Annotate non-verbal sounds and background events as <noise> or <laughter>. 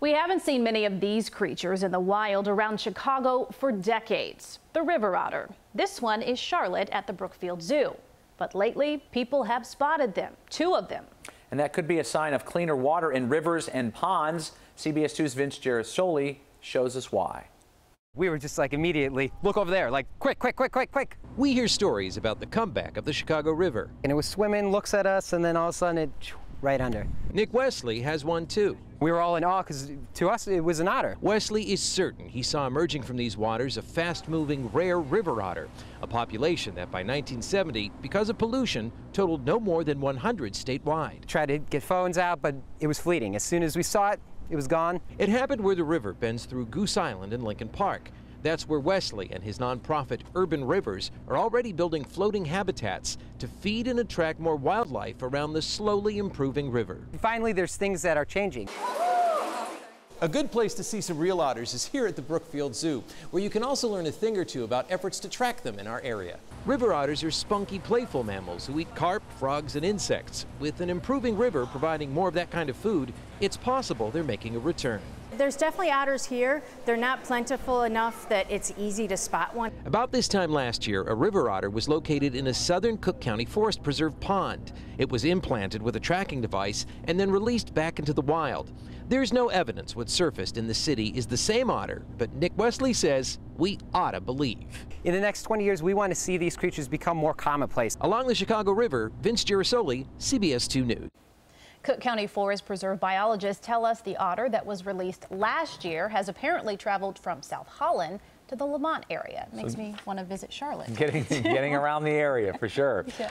We haven't seen many of these creatures in the wild around Chicago for decades. The river otter. This one is Charlotte at the Brookfield Zoo. But lately, people have spotted them, two of them. And that could be a sign of cleaner water in rivers and ponds. CBS 2's Vince Gerasole shows us why. We were just like immediately, look over there, like quick, quick, quick, quick, quick. We hear stories about the comeback of the Chicago River. And it was swimming, looks at us, and then all of a sudden it right under. Nick Wesley has one too. We were all in awe because to us it was an otter. Wesley is certain he saw emerging from these waters a fast-moving rare river otter, a population that by 1970, because of pollution, totaled no more than 100 statewide. Tried to get phones out, but it was fleeting. As soon as we saw it, it was gone. It happened where the river bends through Goose Island in Lincoln Park. That's where Wesley and his nonprofit Urban Rivers are already building floating habitats to feed and attract more wildlife around the slowly improving river. Finally, there's things that are changing. A good place to see some real otters is here at the Brookfield Zoo, where you can also learn a thing or two about efforts to track them in our area. River otters are spunky, playful mammals who eat carp, frogs, and insects. With an improving river providing more of that kind of food, it's possible they're making a return. There's definitely otters here. They're not plentiful enough that it's easy to spot one. About this time last year, a river otter was located in a southern Cook County Forest Preserve pond. It was implanted with a tracking device and then released back into the wild. There's no evidence what surfaced in the city is the same otter, but Nick Wesley says we ought to believe. In the next 20 years, we want to see these creatures become more commonplace. Along the Chicago River, Vince Gerasole, CBS 2 News. Cook County Forest Preserve biologists tell us the otter that was released last year has apparently traveled from South Holland to the Lemont area. Makes so me want to visit Charlotte. Getting, getting around the area for sure. <laughs> Yeah.